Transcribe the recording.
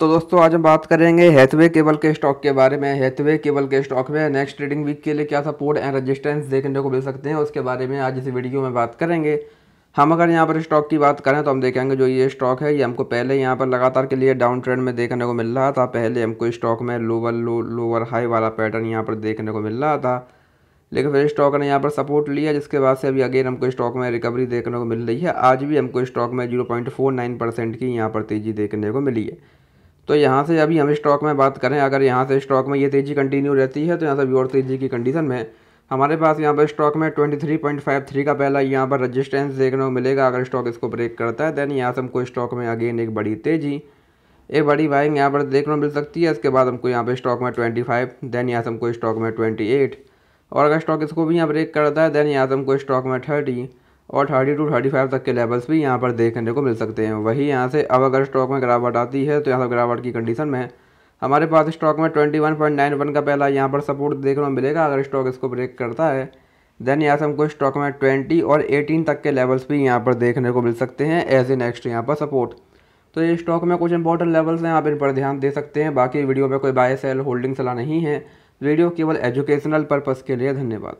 तो दोस्तों, आज हम बात करेंगे हैथवे केबल के स्टॉक के बारे में। हैथवे केबल के स्टॉक में नेक्स्ट ट्रेडिंग वीक के लिए क्या सपोर्ट एंड रजिस्टेंस देखने को मिल सकते हैं, उसके बारे में आज इस वीडियो में बात करेंगे। हम अगर यहाँ पर स्टॉक की बात करें तो हम देखेंगे जो ये स्टॉक है, ये हमको पहले यहाँ पर लगातार के लिए डाउन ट्रेंड में देखने को मिल रहा था। पहले हमको स्टॉक में लोअर लो लोअर हाई वाला पैटर्न यहाँ पर देखने को मिल रहा था। लेकिन फिर स्टॉक ने यहाँ पर सपोर्ट लिया, जिसके बाद से अभी अगेन हमको स्टॉक में रिकवरी देखने को मिल रही है। आज भी हमको स्टॉक में zero point four nine percent की यहाँ पर तेज़ी देखने को मिली है। तो यहाँ से अभी हम स्टॉक में बात करें, अगर यहाँ से स्टॉक में ये तेज़ी कंटिन्यू रहती है तो यहाँ से अभी और तेज़ी की कंडीशन में। हमारे पास यहाँ पर स्टॉक में twenty three point five three का पहला यहाँ पर रजिस्टेंस देखने को मिलेगा, अगर स्टॉक इसको ब्रेक करता है दैन यहाँ से हमको स्टॉक में अगेन एक बड़ी तेज़ी। एक बड़ी बाइंग यहाँ पर देखने को मिल सकती है, इसके बाद हमको यहाँ पर स्टॉक में ट्वेंटी फाइव दैन यहाँ से हमको स्टॉक में ट्वेंटी एट और अगर स्टॉक इसको भी यहाँ ब्रेक करता है दैन यहाँ से हमको स्टॉक में थर्टी और थर्टी टू थर्टी फाइव तक के लेवल्स भी यहाँ पर देखने को मिल सकते हैं। वही यहाँ से अब अगर स्टॉक में गिरावट आती है तो यहाँ से गिरावट की कंडीशन में हमारे पास स्टॉक में twenty one point nine one का पहला यहाँ पर सपोर्ट देखने को मिलेगा, अगर स्टॉक इसको ब्रेक करता है देन यहाँ से हमको स्टॉक में ट्वेंटी और एटीन तक के लेवल्स भी यहाँ पर देखने को मिल सकते हैं एज ए नेक्स्ट यहाँ पर सपोर्ट तो ये स्टॉक में कुछ इंपॉर्टेंट लेवल्स हैं, आप इन पर ध्यान दे सकते हैं। बाकी वीडियो में कोई बाय सेल होल्डिंग सलाह नहीं है। वीडियो केवल एजुकेशनल पर्पज़ के लिए धन्यवाद।